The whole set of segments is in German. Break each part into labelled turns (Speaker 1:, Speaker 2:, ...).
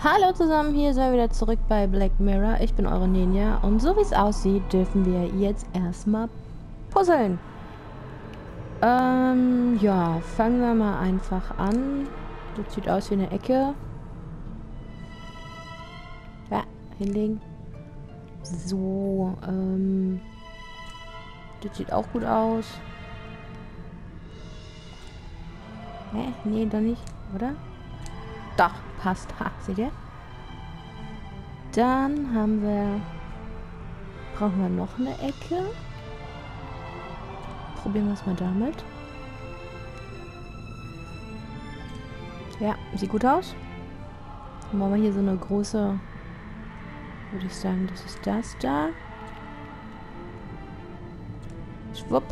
Speaker 1: Hallo zusammen, hier sind wir wieder zurück bei Black Mirror. Ich bin eure Ninja und so wie es aussieht, dürfen wir jetzt erstmal puzzeln. Ähm, ja, fangen wir mal einfach an. Das sieht aus wie eine Ecke. Ja, hinlegen. So, ähm, das sieht auch gut aus. Hä? Nee, doch nicht, oder? Doch, passt. Ha, seht ihr? Dann haben wir... Brauchen wir noch eine Ecke. Probieren wir es mal damit. Ja, sieht gut aus. Dann machen wir hier so eine große... Würde ich sagen, das ist das da. Schwupp.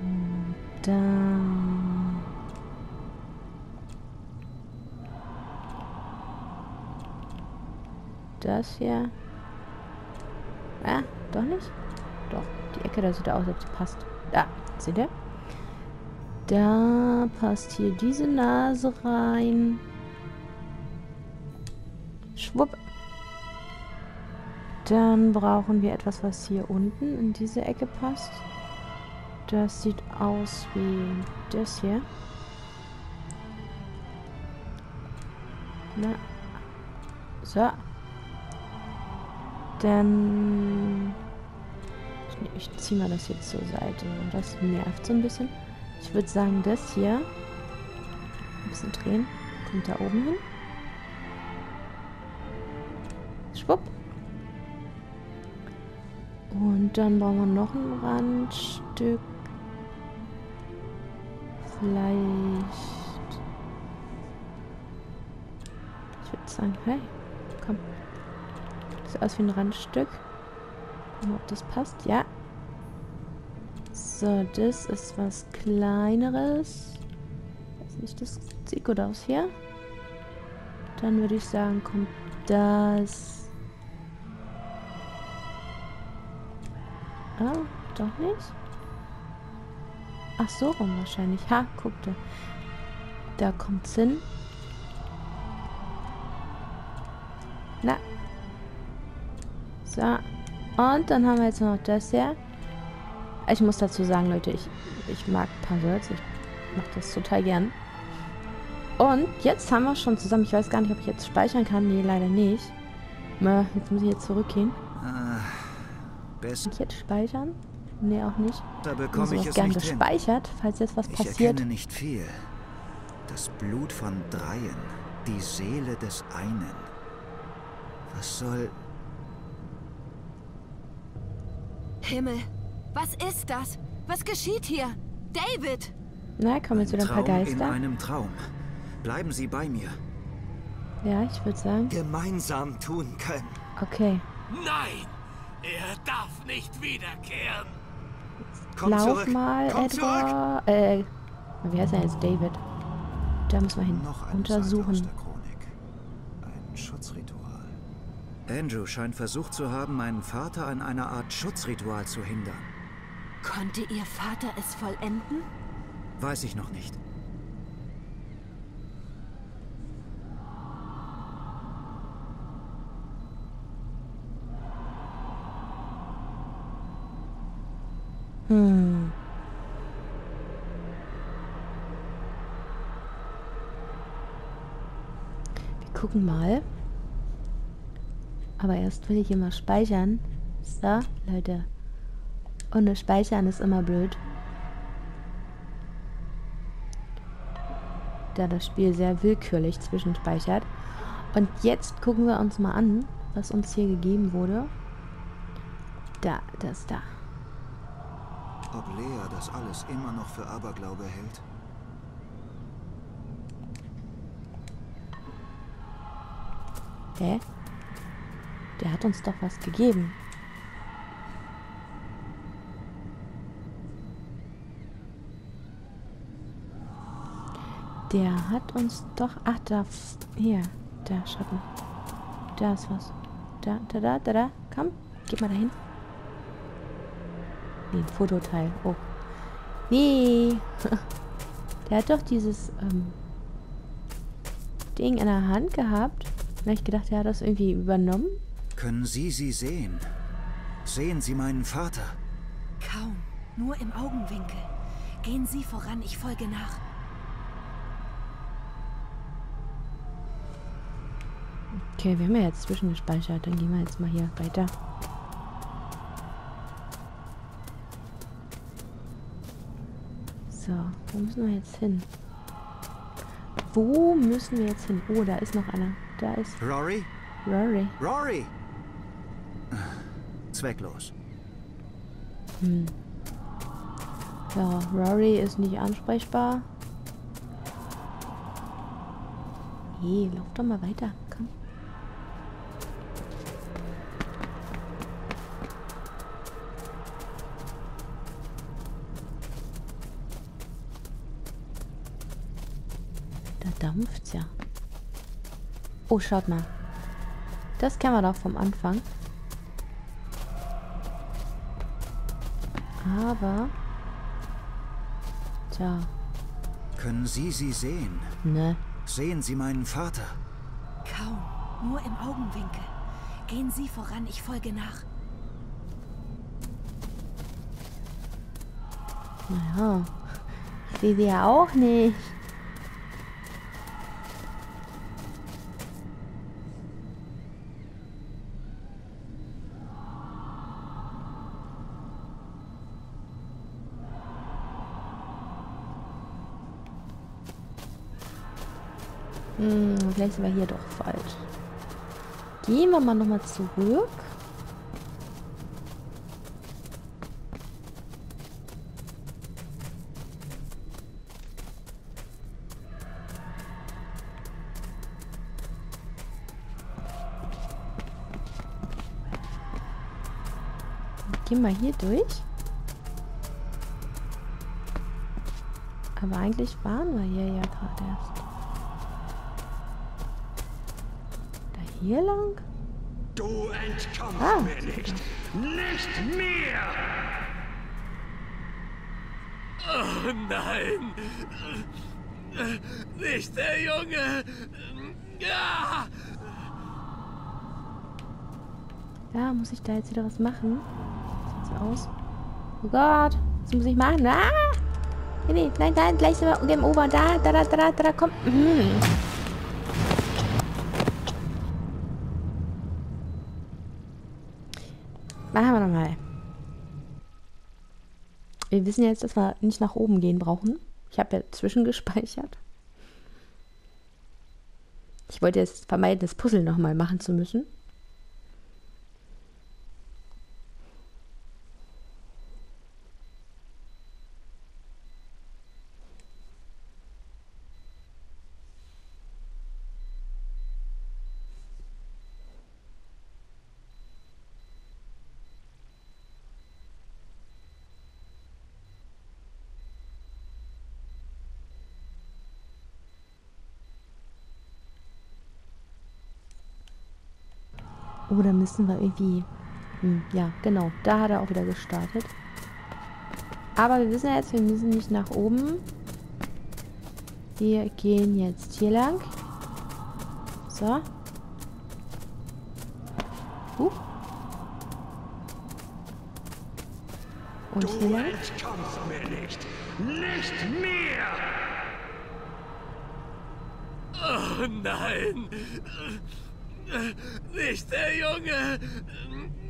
Speaker 1: Und dann... Das hier. Ah, doch nicht? Doch, die Ecke da sieht aus, als ob sie passt. Da, seht ihr? Da passt hier diese Nase rein. Schwupp. Dann brauchen wir etwas, was hier unten in diese Ecke passt. Das sieht aus wie das hier. Na. So. Dann... Ich, ich ziehe mal das jetzt zur Seite. Das nervt so ein bisschen. Ich würde sagen, das hier... Ein bisschen drehen. Kommt da oben hin. Schwupp. Und dann brauchen wir noch ein Randstück. Vielleicht... Ich würde sagen, hey, komm. Sieht aus wie ein Randstück. Ob das passt. Ja. So, das ist was Kleineres. Weiß nicht, das sieht gut aus hier. Dann würde ich sagen, kommt das... Ah, doch nicht? Ach so rum wahrscheinlich. Ha, guckte. Da kommt's hin. Na. So. Und dann haben wir jetzt noch das hier. Ich muss dazu sagen, Leute, ich, ich mag Puzzles. Ich mache das total gern. Und jetzt haben wir schon zusammen. Ich weiß gar nicht, ob ich jetzt speichern kann. Nee, leider nicht. Jetzt muss ich jetzt zurückgehen. Ah, best. Und jetzt speichern? Nee, auch nicht.
Speaker 2: Da bekomme ich es
Speaker 1: gern gespeichert, hin. falls jetzt was
Speaker 2: ich
Speaker 1: passiert.
Speaker 2: Ich erkenne nicht viel. Das Blut von dreien. Die Seele des einen. Was soll...
Speaker 3: Himmel, was ist das? Was geschieht hier? David!
Speaker 1: Na, kommen jetzt wieder ein paar Geister.
Speaker 2: in einem Traum. Bleiben Sie bei mir.
Speaker 1: Ja, ich würde sagen.
Speaker 2: Gemeinsam tun können.
Speaker 1: Okay.
Speaker 4: Nein! Er darf nicht wiederkehren.
Speaker 2: Komm
Speaker 1: Lauf
Speaker 2: zurück.
Speaker 1: mal,
Speaker 2: Komm
Speaker 1: Edward. Äh, wie heißt er jetzt? David. Da müssen wir hin.
Speaker 2: Noch
Speaker 1: Untersuchen.
Speaker 2: Seite aus der Chronik. Ein Schutzritual. Andrew scheint versucht zu haben, meinen Vater an einer Art Schutzritual zu hindern.
Speaker 3: Konnte Ihr Vater es vollenden?
Speaker 2: Weiß ich noch nicht.
Speaker 1: Hm. Wir gucken mal. Aber erst will ich hier mal speichern. So, Leute. Ohne Speichern ist immer blöd. Da das Spiel sehr willkürlich zwischenspeichert. Und jetzt gucken wir uns mal an, was uns hier gegeben wurde. Da, das da.
Speaker 2: Ob Lea das alles immer noch für Aberglaube hält?
Speaker 1: Hä? Der hat uns doch was gegeben. Der hat uns doch... Ach, da... Hier. Da, Schatten. Da ist was. Da, da, da, da, da. Komm, geh mal dahin. Nee, ein Fototeil. Oh. Nee. Der hat doch dieses, ähm... Ding in der Hand gehabt. Und ich gedacht, er hat das irgendwie übernommen.
Speaker 2: Können Sie sie sehen? Sehen Sie meinen Vater?
Speaker 3: Kaum. Nur im Augenwinkel. Gehen Sie voran, ich folge nach.
Speaker 1: Okay, wir haben ja jetzt zwischengespeichert. Dann gehen wir jetzt mal hier weiter. So, wo müssen wir jetzt hin? Wo müssen wir jetzt hin? Oh, da ist noch einer. Da ist
Speaker 2: Rory?
Speaker 1: Rory.
Speaker 2: Rory! Zwecklos.
Speaker 1: Hm. Ja, Rory ist nicht ansprechbar. Hey, lauf doch mal weiter. Komm. Da dampft's ja. Oh, schaut mal. Das kennen wir doch vom Anfang. Aber... Tja,
Speaker 2: Können Sie sie sehen?
Speaker 1: ne.
Speaker 2: Sehen Sie meinen Vater?
Speaker 3: Kaum. Nur im Augenwinkel. Gehen Sie voran, ich folge nach.
Speaker 1: Naja, ich sehe sie ja auch nicht. Vielleicht sind wir hier doch falsch. Gehen wir mal nochmal zurück. Gehen wir hier durch. Aber eigentlich waren wir hier ja gerade erst. Hier lang?
Speaker 4: Du entkommst
Speaker 1: Ah.
Speaker 4: mir nicht. Nicht mir! Oh nein! Nicht der Junge! Ja!
Speaker 1: Ja, muss ich da jetzt wieder was machen? Sieht so aus. Oh Gott, was muss ich machen? Ah! Nee, nee, nein, nein, gleich sind wir Game Over. Da, da, da, da, da, komm. Mhm. Machen wir nochmal. Wir wissen jetzt, dass wir nicht nach oben gehen brauchen. Ich habe ja zwischengespeichert. Ich wollte jetzt vermeiden, das Puzzle nochmal machen zu müssen. Oder müssen wir irgendwie... Hm, ja, genau. Da hat er auch wieder gestartet. Aber wir wissen ja jetzt, wir müssen nicht nach oben. Wir gehen jetzt hier lang. So. Huch. Und hier lang.
Speaker 4: mir nicht. Nicht mir! Oh nein! Nicht der Junge!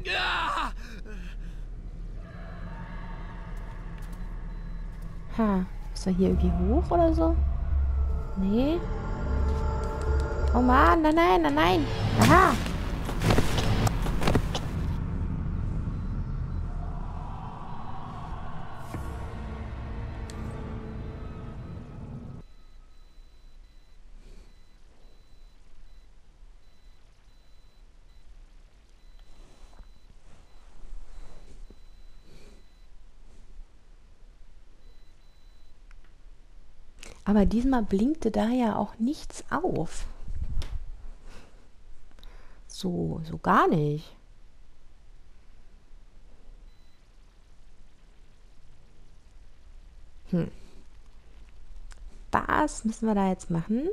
Speaker 4: Ja!
Speaker 1: Ha. Ist er hier irgendwie hoch oder so? Nee. Oh Mann, nein, nein, nein, nein. Aha. Aber diesmal blinkte da ja auch nichts auf. So, so gar nicht. Hm. Was müssen wir da jetzt machen?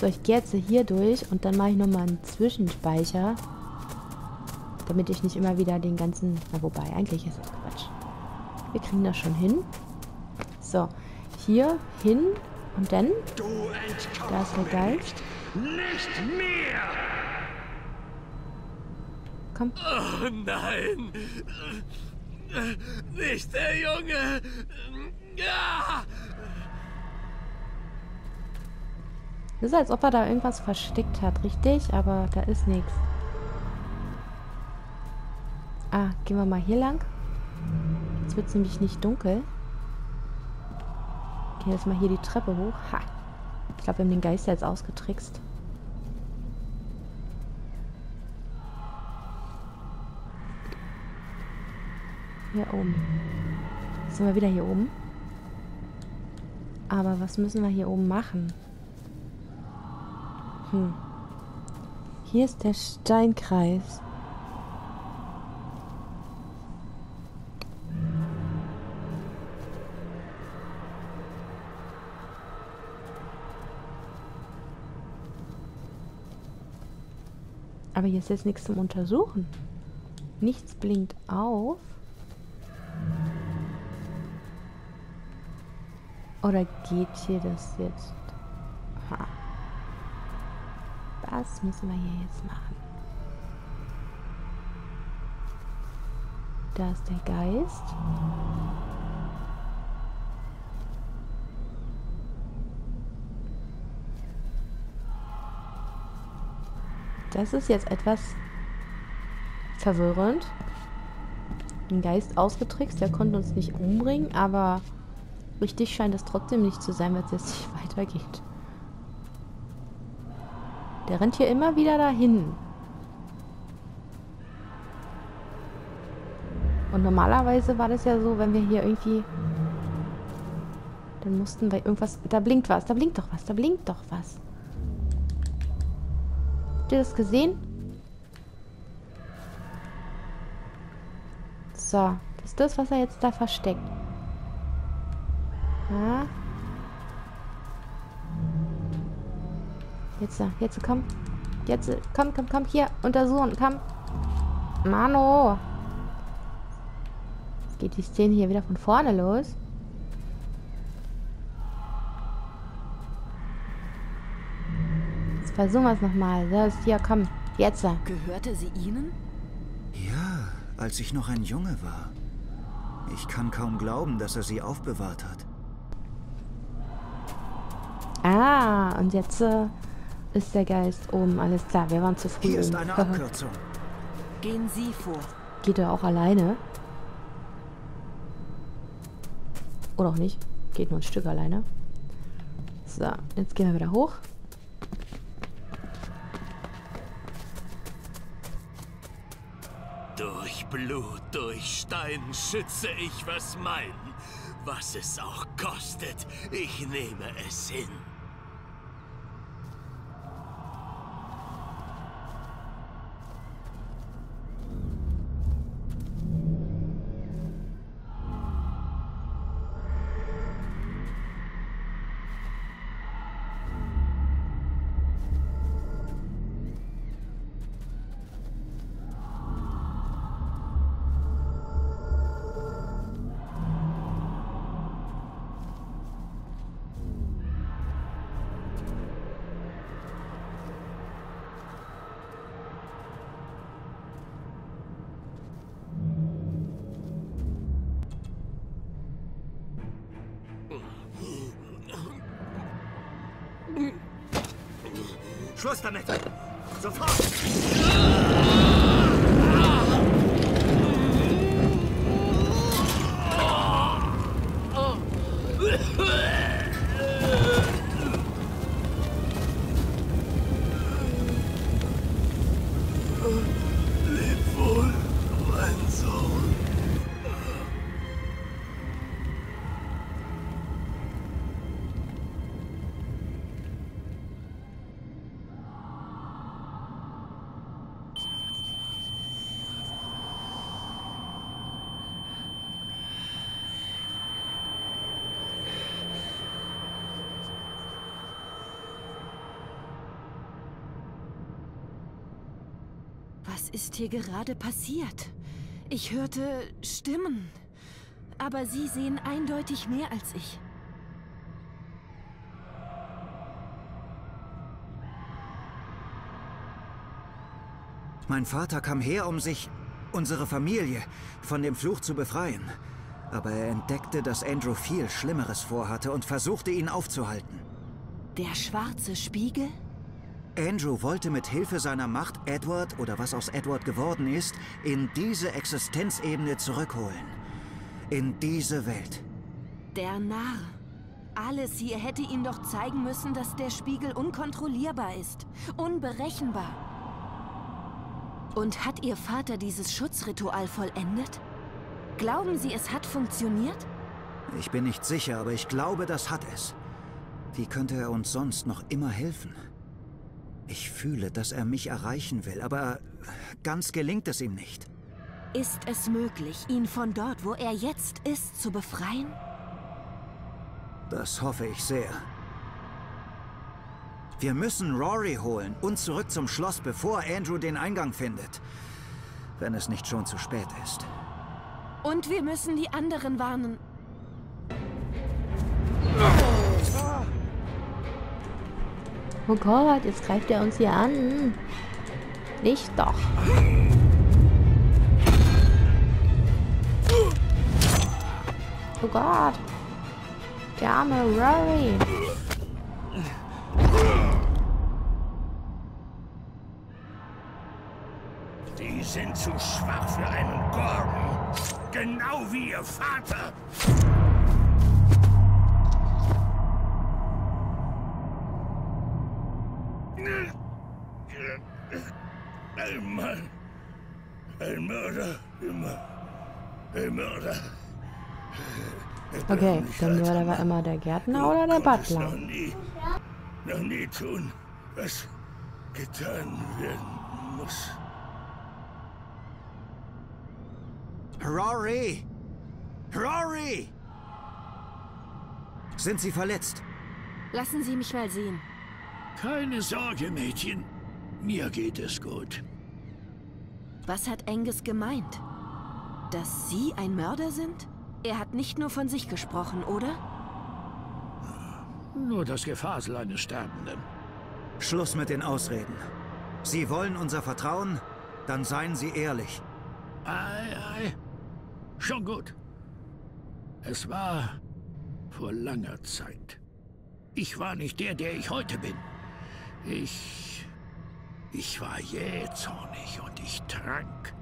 Speaker 1: So, ich gehe jetzt hier durch und dann mache ich nochmal einen Zwischenspeicher. Damit ich nicht immer wieder den ganzen... Na, wobei, eigentlich ist das Quatsch. Wir kriegen das schon hin. So, hier hin und dann... Da ist der Geist.
Speaker 4: Nicht mehr!
Speaker 1: Komm.
Speaker 4: Oh nein! Nicht der Junge! Ja!
Speaker 1: Das ist, als ob er da irgendwas versteckt hat, richtig? Aber da ist nichts. Ah, gehen wir mal hier lang. Jetzt wird es nämlich nicht dunkel. Gehen jetzt mal hier die Treppe hoch. Ha! Ich glaube, wir haben den Geist jetzt ausgetrickst. Hier oben. Sind wir wieder hier oben. Aber was müssen wir hier oben machen? Hm. Hier ist der Steinkreis. Aber hier ist jetzt nichts zum Untersuchen. Nichts blinkt auf. Oder geht hier das jetzt? Ha. Was müssen wir hier jetzt machen? Da ist der Geist. Das ist jetzt etwas verwirrend. Ein Geist ausgetrickst, der konnte uns nicht umbringen, aber richtig scheint es trotzdem nicht zu sein, weil es jetzt nicht weitergeht. Der rennt hier immer wieder dahin. Und normalerweise war das ja so, wenn wir hier irgendwie... Dann mussten wir irgendwas... Da blinkt was, da blinkt doch was, da blinkt doch was. Habt ihr das gesehen? So, das ist das, was er jetzt da versteckt. Ja. Jetzt, jetzt, komm. Jetzt, komm, komm, komm, hier, untersuchen, komm. Mano. Jetzt geht die Szene hier wieder von vorne los. Jetzt versuchen wir es nochmal. So, hier, komm, jetzt.
Speaker 3: Gehörte sie Ihnen?
Speaker 2: Ja, als ich noch ein Junge war. Ich kann kaum glauben, dass er sie aufbewahrt hat.
Speaker 1: Ah, und jetzt äh, ist der Geist oben. Alles klar, wir waren zu früh.
Speaker 2: Hier ist eine Abkürzung.
Speaker 3: Gehen Sie vor.
Speaker 1: Geht er auch alleine? Oder auch nicht. Geht nur ein Stück alleine. So, jetzt gehen wir wieder hoch.
Speaker 4: Durch Blut, durch Stein schütze ich, was mein. Was es auch kostet, ich nehme es hin.
Speaker 2: Schluss damit! Sofort!
Speaker 3: Ist hier gerade passiert? Ich hörte Stimmen. Aber Sie sehen eindeutig mehr als ich.
Speaker 2: Mein Vater kam her, um sich, unsere Familie, von dem Fluch zu befreien. Aber er entdeckte, dass Andrew viel Schlimmeres vorhatte und versuchte, ihn aufzuhalten.
Speaker 3: Der schwarze Spiegel?
Speaker 2: Andrew wollte mit Hilfe seiner Macht Edward oder was aus Edward geworden ist, in diese Existenzebene zurückholen. In diese Welt.
Speaker 3: Der Narr. Alles hier hätte ihm doch zeigen müssen, dass der Spiegel unkontrollierbar ist. Unberechenbar. Und hat Ihr Vater dieses Schutzritual vollendet? Glauben Sie, es hat funktioniert?
Speaker 2: Ich bin nicht sicher, aber ich glaube, das hat es. Wie könnte er uns sonst noch immer helfen? Ich fühle, dass er mich erreichen will, aber ganz gelingt es ihm nicht.
Speaker 3: Ist es möglich, ihn von dort, wo er jetzt ist, zu befreien?
Speaker 2: Das hoffe ich sehr. Wir müssen Rory holen und zurück zum Schloss, bevor Andrew den Eingang findet. Wenn es nicht schon zu spät ist.
Speaker 3: Und wir müssen die anderen warnen.
Speaker 1: Oh Gott, jetzt greift er uns hier an. Nicht doch. Oh Gott. Der arme Rory.
Speaker 4: Die sind zu schwach für einen Gordon. Genau wie ihr Vater. Ein Mann. Ein Mörder. Immer. Ein Mörder.
Speaker 1: Okay, der Mörder war immer der Gärtner oder der Butler?
Speaker 4: Noch nie, noch nie tun, was getan werden muss.
Speaker 2: Rory! Rory! Sind Sie verletzt?
Speaker 3: Lassen Sie mich mal sehen.
Speaker 4: Keine Sorge, Mädchen. Mir geht es gut.
Speaker 3: Was hat Angus gemeint? Dass Sie ein Mörder sind? Er hat nicht nur von sich gesprochen, oder?
Speaker 4: Nur das Gefasel eines Sterbenden.
Speaker 2: Schluss mit den Ausreden. Sie wollen unser Vertrauen? Dann seien Sie ehrlich.
Speaker 4: Ei, ei. Schon gut. Es war vor langer Zeit. Ich war nicht der, der ich heute bin. Ich... Ich war jähzornig und ich trank.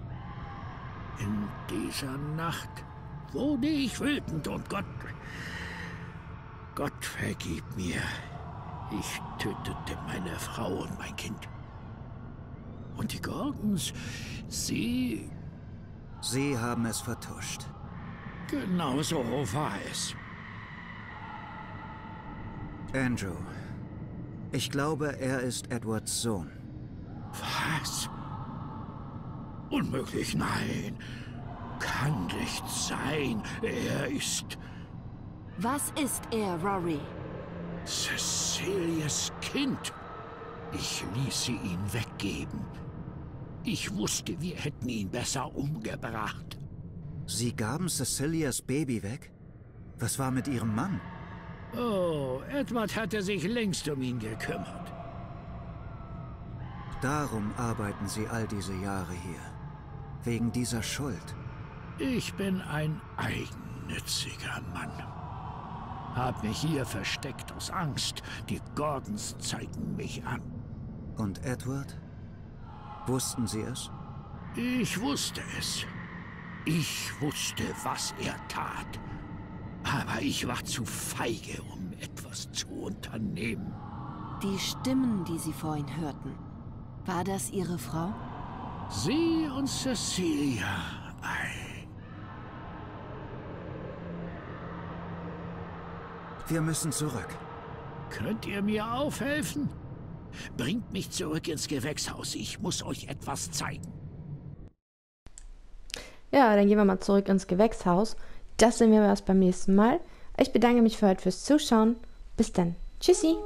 Speaker 4: In dieser Nacht wurde ich wütend und Gott... Gott vergib mir. Ich tötete meine Frau und mein Kind. Und die Gordons, sie...
Speaker 2: Sie haben es vertuscht.
Speaker 4: Genau so war es.
Speaker 2: Andrew. Ich glaube, er ist Edwards Sohn.
Speaker 4: Was? Unmöglich, nein. Kann nicht sein. Er ist
Speaker 3: Was ist er, Rory?
Speaker 4: Cecilias Kind. Ich ließ sie ihn weggeben. Ich wusste, wir hätten ihn besser umgebracht.
Speaker 2: Sie gaben Cecilias Baby weg? Was war mit Ihrem Mann?
Speaker 4: Oh, Edward hatte sich längst um ihn gekümmert.
Speaker 2: Darum arbeiten Sie all diese Jahre hier. Wegen dieser Schuld.
Speaker 4: Ich bin ein eigennütziger Mann. Hab mich hier versteckt aus Angst. Die Gordons zeigen mich an.
Speaker 2: Und Edward? Wussten Sie es?
Speaker 4: Ich wusste es. Ich wusste, was er tat. Aber ich war zu feige, um etwas zu unternehmen.
Speaker 3: Die Stimmen, die Sie vorhin hörten. War das Ihre Frau?
Speaker 4: Sie und Cecilia. Ei.
Speaker 2: Wir müssen zurück.
Speaker 4: Könnt ihr mir aufhelfen? Bringt mich zurück ins Gewächshaus. Ich muss euch etwas zeigen.
Speaker 1: Ja, dann gehen wir mal zurück ins Gewächshaus. Das sehen wir erst beim nächsten Mal. Ich bedanke mich für heute fürs Zuschauen. Bis dann. Tschüssi.